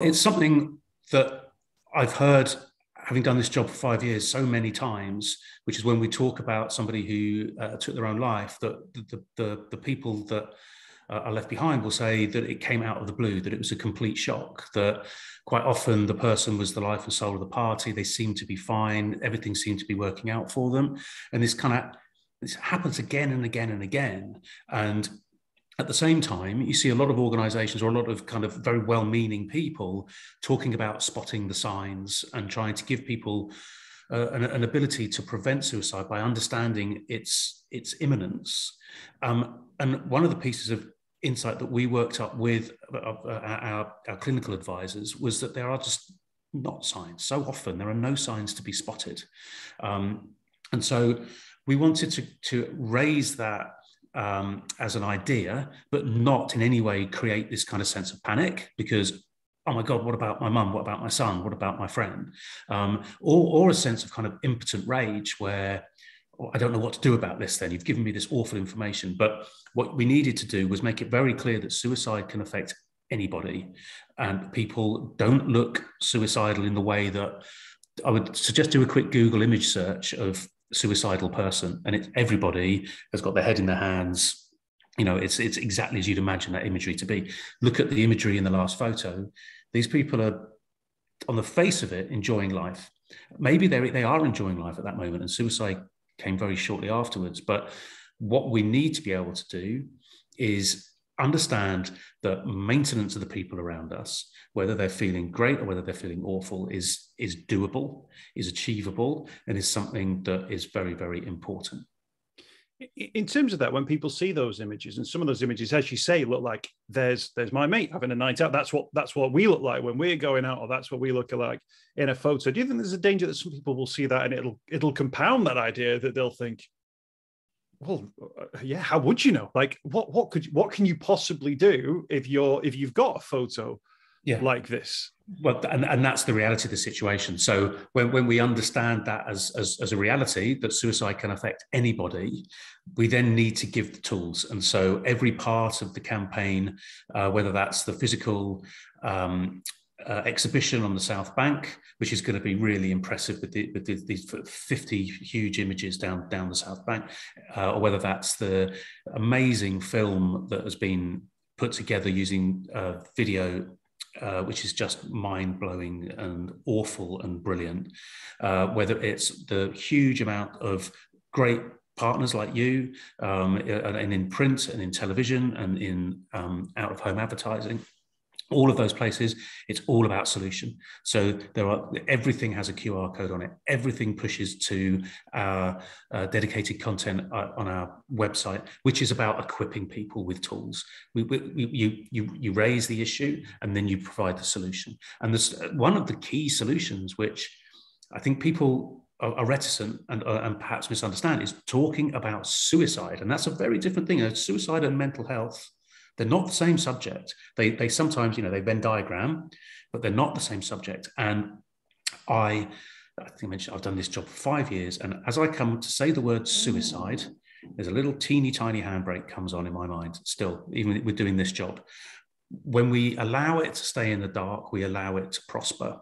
It's something that I've heard, having done this job for five years, so many times, which is when we talk about somebody who uh, took their own life, that the, the, the people that uh, are left behind will say that it came out of the blue, that it was a complete shock, that quite often the person was the life and soul of the party. They seemed to be fine. Everything seemed to be working out for them. And this kind of this happens again and again and again. And at the same time, you see a lot of organizations or a lot of kind of very well meaning people talking about spotting the signs and trying to give people uh, an, an, ability to prevent suicide by understanding its, its imminence. Um, and one of the pieces of insight that we worked up with uh, our, our, clinical advisors was that there are just not signs. So often there are no signs to be spotted. Um, and so we wanted to, to raise that um, as an idea, but not in any way create this kind of sense of panic because oh my god what about my mum? What about my son? What about my friend? Um, or, or a sense of kind of impotent rage where oh, i don't know what to do about this then. You've given me this awful information. But what we needed to do was make it very clear that suicide can affect anybody and people don't look suicidal in the way that i would suggest do a quick google image search of suicidal person and it's everybody has got their head in their hands. You know it's it's exactly as you'd imagine that imagery to be. Look at the imagery in the last photo. These people are on the face of it enjoying life. Maybe they they are enjoying life at that moment and suicide came very shortly afterwards but what we need to be able to do is understand that maintenance of the people around us whether they're feeling great or whether they're feeling awful is is doable is achievable and is something that is very very important. In terms of that when people see those images and some of those images as you say look like there's there's my mate having a night out. That's what that's what we look like when we're going out or that's what we look like in a photo. Do you think there's a danger that some people will see that and it'll it'll compound that idea that they'll think well uh, yeah how would you know? Like what what could what can you possibly do if you're if you've got a photo yeah. like this? Well and, and that's the reality of the situation. So when, when we understand that as, as as a reality that suicide can affect anybody we then need to give the tools. And so every part of the campaign uh, whether that's the physical um, uh, exhibition on the South Bank, which is going to be really impressive with, the, with the, these 50 huge images down, down the South Bank, uh, or whether that's the amazing film that has been put together using uh, video. Uh, which is just mind blowing and awful and brilliant. Uh, whether it's the huge amount of great partners like you, um, and in print and in television and in um, out of home advertising, all of those places it's all about solution. So there are everything has a qr code on it. Everything pushes to our uh, dedicated content uh, on our website which is about equipping people with tools. We, we, you, you, you raise the issue and then you provide the solution. And this one of the key solutions which i think people are, reticent and, uh, and perhaps misunderstand is talking about suicide. And that's a very different thing. Suicide and mental health they're not the same subject. They, they sometimes, you know, they Venn diagram, but they're not the same subject. And I, I think I mentioned I've done this job for five years. And as I come to say the word suicide, there's a little teeny tiny handbrake comes on in my mind still, even with doing this job. When we allow it to stay in the dark, we allow it to prosper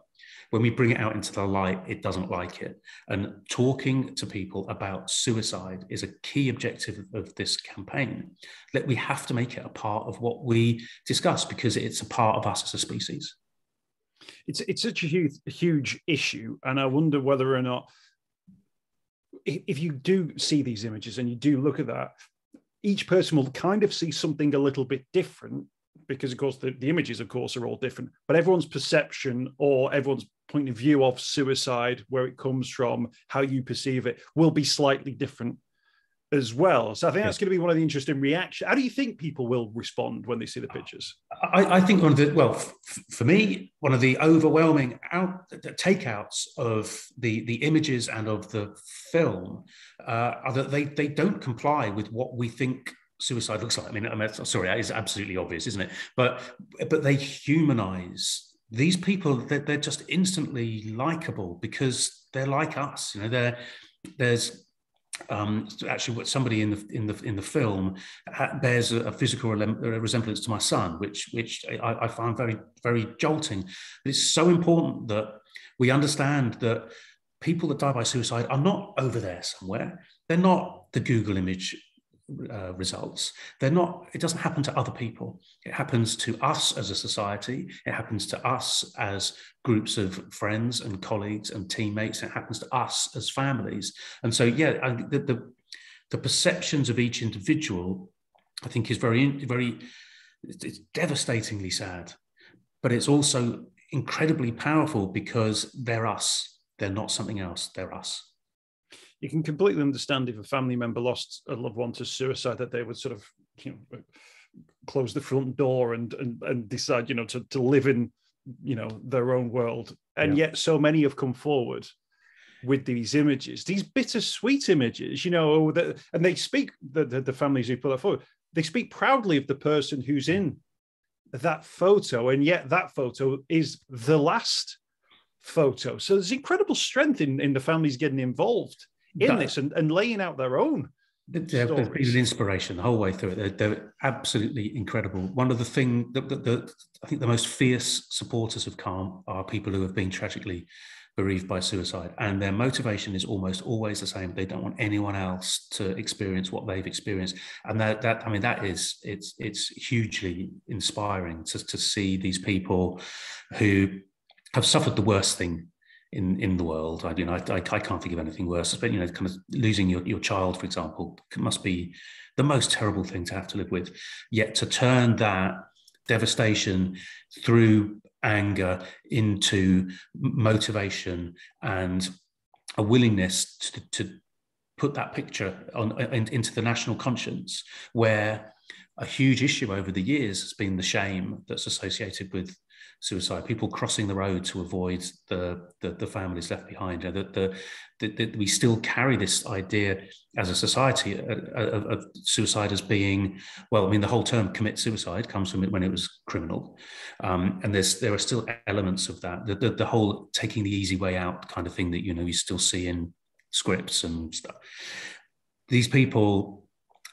when we bring it out into the light, it doesn't like it. And talking to people about suicide is a key objective of this campaign. That we have to make it a part of what we discuss because it's a part of us as a species. It's it's such a huge huge issue, and I wonder whether or not if you do see these images and you do look at that, each person will kind of see something a little bit different because of course the, the images of course are all different but everyone's perception or everyone's point of view of suicide where it comes from how you perceive it will be slightly different as well so i think that's going to be one of the interesting reactions how do you think people will respond when they see the pictures i, I think one of the well f- for me one of the overwhelming out the takeouts of the the images and of the film uh, are that they they don't comply with what we think suicide looks like. I mean, I mean, sorry, it's absolutely obvious, isn't it? But but they humanize these people. They're, they're just instantly likable because they're like us. You know, they're, there's um, actually what somebody in the in the in the film bears a, a physical resemblance to my son, which which I, I find very very jolting. But it's so important that we understand that people that die by suicide are not over there somewhere. They're not the Google image uh, results. They're not, it doesn't happen to other people. It happens to us as a society. It happens to us as groups of friends and colleagues and teammates. It happens to us as families. And so, yeah, I, the, the, the perceptions of each individual, I think, is very, very, it's devastatingly sad, but it's also incredibly powerful because they're us. They're not something else. They're us you can completely understand if a family member lost a loved one to suicide that they would sort of you know uh, close the front door and and, and decide you know to, to live in you know their own world. And yeah. yet so many have come forward with these images these bittersweet images you know that and they speak the, the, the families who put that forward they speak proudly of the person who's in that photo. And yet that photo is the last photo. So there's incredible strength in in the families getting involved in that, this and, and laying out their own. They've been an inspiration the whole way through it. They're, they're absolutely incredible. One of the thing that the, the, I think the most fierce supporters of Calm are people who have been tragically bereaved by suicide, and their motivation is almost always the same. They don't want anyone else to experience what they've experienced, and that that I mean that is it's it's hugely inspiring to to see these people who have suffered the worst thing in in the world. I you know I, I, can't think of anything worse. But you know, kind of losing your, your child, for example, must be the most terrible thing to have to live with. Yet to turn that devastation through anger into motivation and a willingness to, to put that picture on uh, in, into the national conscience, where a huge issue over the years has been the shame that's associated with suicide, people crossing the road to avoid the the, the families left behind. You know, that the, we still carry this idea as a society of, of, suicide as being well. I mean, the whole term "commit suicide" comes from it when it was criminal, um, and there's there are still elements of that. The, the, the whole taking the easy way out kind of thing that you know you still see in scripts and stuff. These people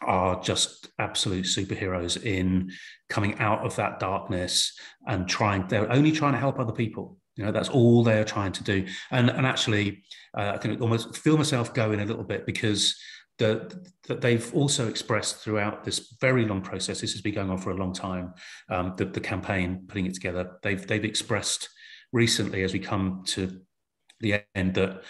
are just absolute superheroes in coming out of that darkness and trying they're only trying to help other people. You know that's all they're trying to do. And and actually uh, i can almost feel myself going a little bit because the, that they've also expressed throughout this very long process this has been going on for a long time um, the, the campaign putting it together. They've they've expressed recently as we come to the end that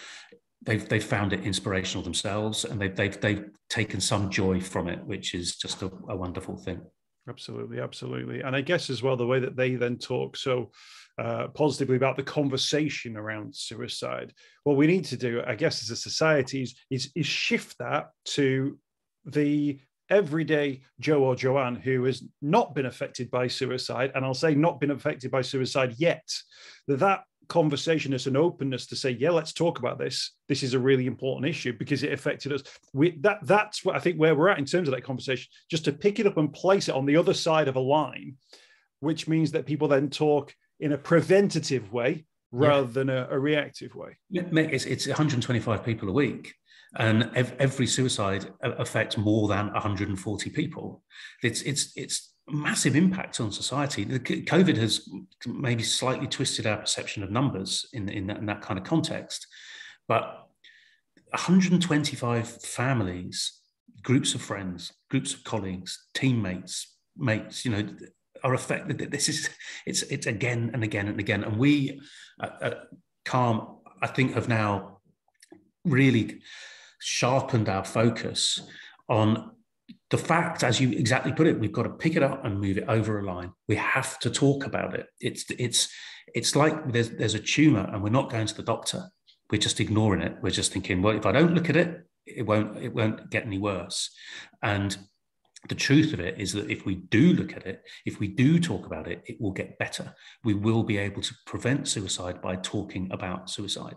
they've they've found it inspirational themselves and they've they've, they've taken some joy from it which is just a, a wonderful thing. Absolutely absolutely. And i guess as well the way that they then talk so uh, positively about the conversation around suicide what we need to do i guess as a society is, is, is shift that to the everyday Joe or Joanne who has not been affected by suicide, and I'll say not been affected by suicide yet, that that conversation as an openness to say, yeah, let's talk about this. This is a really important issue because it affected us. We that that's what I think where we're at in terms of that conversation. Just to pick it up and place it on the other side of a line, which means that people then talk in a preventative way rather yeah. than a, a, reactive way. It's, it's 125 people a week. And every suicide affects more than 140 people. It's it's it's massive impact on society. The COVID has maybe slightly twisted our perception of numbers in, in, that, in that kind of context. But 125 families, groups of friends, groups of colleagues, teammates, mates, you know, are affected. This is it's it's again and again and again. And we at, at Calm, I think, have now really sharpened our focus on the fact, as you exactly put it, we've got to pick it up and move it over a line. We have to talk about it. It's it's it's like there's there's a tumor and we're not going to the doctor. We're just ignoring it. We're just thinking, well, if I don't look at it, it won't it won't get any worse. And the truth of it is that if we do look at it, if we do talk about it, it will get better. We will be able to prevent suicide by talking about suicide.